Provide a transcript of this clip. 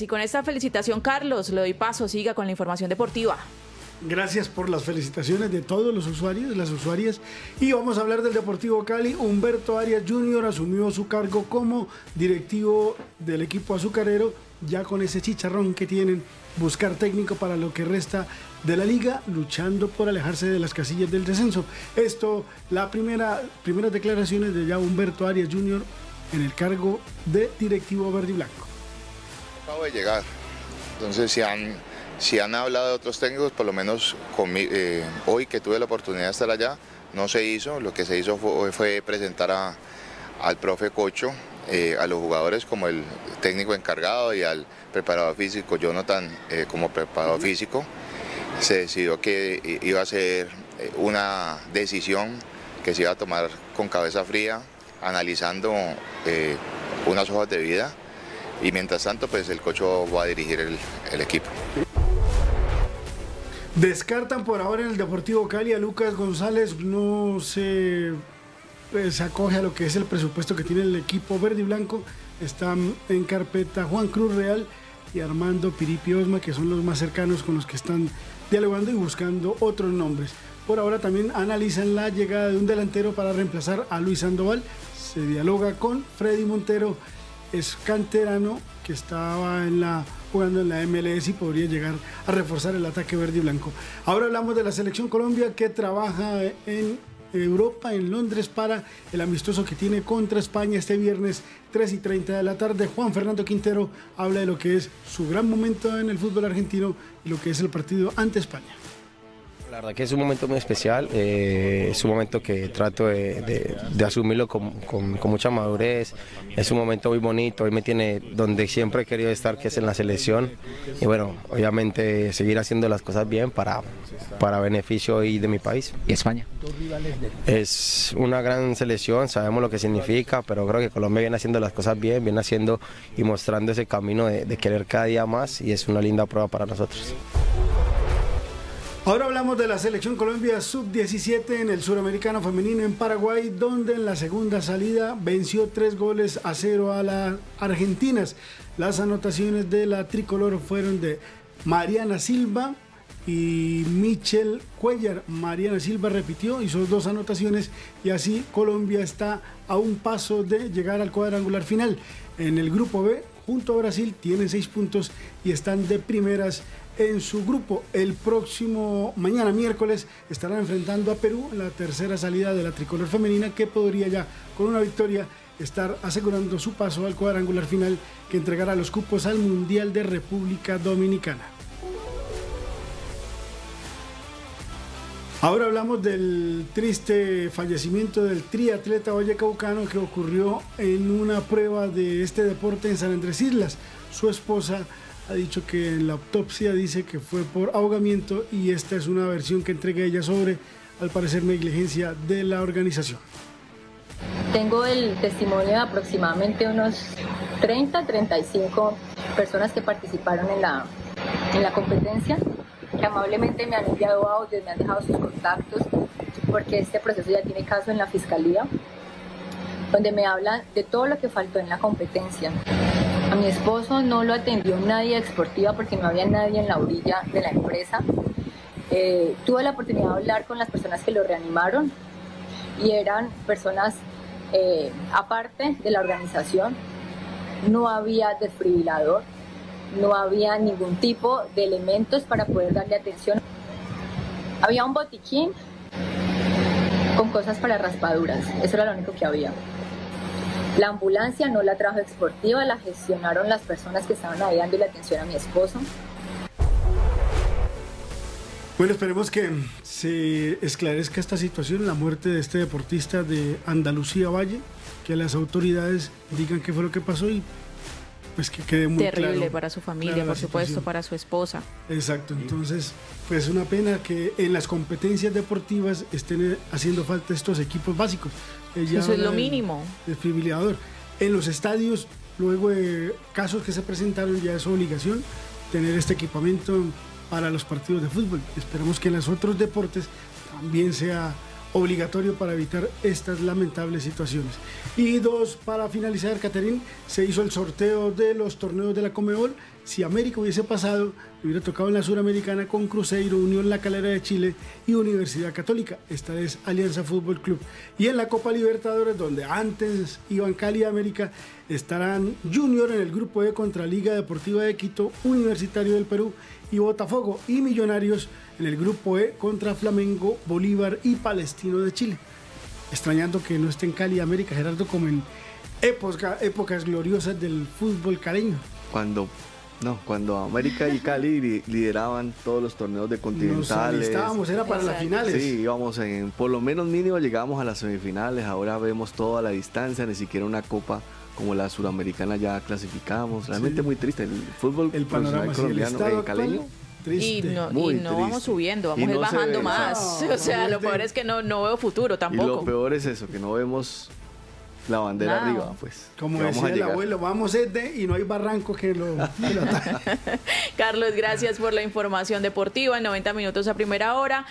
Y con esta felicitación, Carlos, le doy paso, siga con la información deportiva. Gracias por las felicitaciones de todos los usuarios, las usuarias. Y vamos a hablar del Deportivo Cali. Humberto Arias Jr. asumió su cargo como directivo del equipo azucarero, ya con ese chicharrón que tienen, buscar técnico para lo que resta de la liga, luchando por alejarse de las casillas del descenso. Esto, la primera, primeras declaraciones de ya Humberto Arias Jr. en el cargo de directivo verde y blanco. Acabo de llegar, entonces si han, si han hablado de otros técnicos, por lo menos eh, hoy que tuve la oportunidad de estar allá, no se hizo, lo que se hizo fue, presentar al profe Cocho, eh, a los jugadores como el técnico encargado y al preparador físico, Jonathan eh, como preparador físico. Se decidió que iba a ser una decisión que se iba a tomar con cabeza fría, analizando unas hojas de vida y mientras tanto pues el cocho va a dirigir el, equipo. Descartan por ahora en el Deportivo Cali a Lucas González, no se, pues, acoge a lo que es el presupuesto que tiene el equipo verde y blanco. Están en carpeta Juan Cruz Real y Armando Piripi Osma, que son los más cercanos con los que están dialogando y buscando otros nombres. Por ahora también analizan la llegada de un delantero para reemplazar a Luis Sandoval. Se dialoga con Freddy Montero es canterano que estaba en la, jugando en la MLS y podría llegar a reforzar el ataque verde y blanco. Ahora hablamos de la selección Colombia que trabaja en Europa, en Londres, para el amistoso que tiene contra España este viernes 3 y 30 de la tarde. Juan Fernando Quintero habla de lo que es su gran momento en el fútbol argentino y lo que es el partido ante España. La verdad que es un momento muy especial, eh, es un momento que trato de, asumirlo con, mucha madurez, es un momento muy bonito, hoy me tiene donde siempre he querido estar, que es en la selección, y bueno, obviamente seguir haciendo las cosas bien para, para beneficio de mi país. ¿Y España? Es una gran selección, sabemos lo que significa, pero creo que Colombia viene haciendo las cosas bien, viene haciendo y mostrando ese camino de querer cada día más y es una linda prueba para nosotros. Ahora hablamos de la selección Colombia sub-17 en el suramericano femenino en Paraguay, donde en la segunda salida venció tres goles a cero a las argentinas. Las anotaciones de la tricolor fueron de Mariana Silva y Michel Cuellar. Mariana Silva repitió, hizo dos anotaciones y así Colombia está a un paso de llegar al cuadrangular final. En el grupo B, junto a Brasil, tienen seis puntos y están de primeras en su grupo. El próximo mañana miércoles estarán enfrentando a Perú en la tercera salida de la tricolor femenina que podría ya con una victoria estar asegurando su paso al cuadrangular final que entregará los cupos al Mundial de República Dominicana. Ahora hablamos del triste fallecimiento del triatleta vallecaucano que ocurrió en una prueba de este deporte en San Andrés Islas. Su esposa ha dicho que en la autopsia dice que fue por ahogamiento y esta es una versión que entrega ella sobre, al parecer, negligencia de la organización. Tengo el testimonio de aproximadamente unos 30, 35 personas que participaron en la, en la competencia, que amablemente me han enviado audios, me han dejado sus contactos, porque este proceso ya tiene caso en la fiscalía, donde me hablan de todo lo que faltó en la competencia, a mi esposo no lo atendió nadie exportiva porque no había nadie en la orilla de la empresa. Eh, tuve la oportunidad de hablar con las personas que lo reanimaron y eran personas eh, aparte de la organización. No había desfibrilador, no había ningún tipo de elementos para poder darle atención. Había un botiquín con cosas para raspaduras, eso era lo único que había. La ambulancia no la trajo exportiva, la gestionaron las personas que estaban ahí la atención a mi esposo. Bueno, esperemos que se esclarezca esta situación, la muerte de este deportista de Andalucía Valle, que las autoridades digan qué fue lo que pasó y pues que quede muy Terrible para su familia, por supuesto, para su esposa. Exacto, entonces, pues una pena que en las competencias deportivas estén haciendo falta estos equipos básicos. Eso es lo mínimo. Desfibrilador. En los estadios, luego de casos que se presentaron, ya es obligación tener este equipamiento para los partidos de fútbol. Esperamos que en los otros deportes también sea obligatorio para evitar estas lamentables situaciones. Y dos, para finalizar, Caterín, se hizo el sorteo de los torneos de la Comeol Si América hubiese pasado, hubiera tocado en la Suramericana con Cruzeiro, Unión La Calera de Chile y Universidad Católica. Esta es Alianza Fútbol Club. Y en la Copa Libertadores, donde antes iban Cali y América, estarán Junior en el grupo E contra Liga Deportiva de Quito, Universitario del Perú y Botafogo y Millonarios en el grupo E contra Flamengo, Bolívar y Palestino de Chile. Extrañando que no estén Cali y América, Gerardo, como en épocas, épocas gloriosas del fútbol caleño. Cuando no, cuando América y Cali lideraban todos los torneos de continentales. Nos era para las finales. Sí, íbamos en, por lo menos mínimo llegábamos a las semifinales, ahora vemos toda la distancia, ni siquiera una copa como la suramericana ya clasificamos. Realmente muy triste. El fútbol el panorama colombiano el caleño. Triste. Y no, y no vamos subiendo, vamos bajando más. o sea, lo peor es que no, no veo futuro tampoco. Y lo peor es eso, que no vemos la bandera arriba, pues. Como decía el abuelo, vamos de y no hay barranco que lo, Carlos, gracias por la información deportiva en 90 minutos a primera hora.